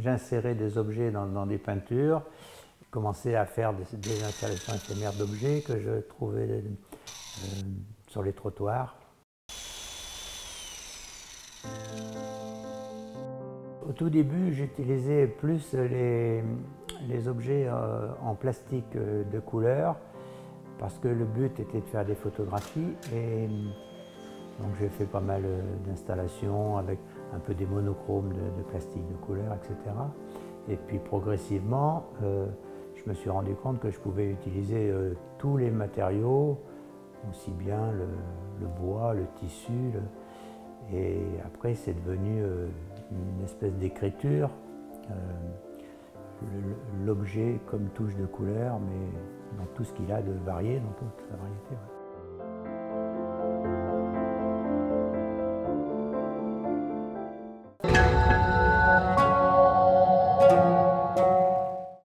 j'insérais des objets dans, des peintures, commençais à faire des, installations éphémères d'objets que je trouvais euh, sur les trottoirs. Au tout début, j'utilisais plus les, objets euh, en plastique euh, de couleur parce que le but était de faire des photographies et donc j'ai fait pas mal d'installations avec un peu des monochromes de, plastique de couleur, etc. Et puis progressivement, euh, je me suis rendu compte que je pouvais utiliser euh, tous les matériaux, aussi bien le, bois, le tissu. Et après, c'est devenu euh, une espèce d'écriture. L'objet comme touche de couleur, mais dans tout ce qu'il a de varié, dans toute sa variété.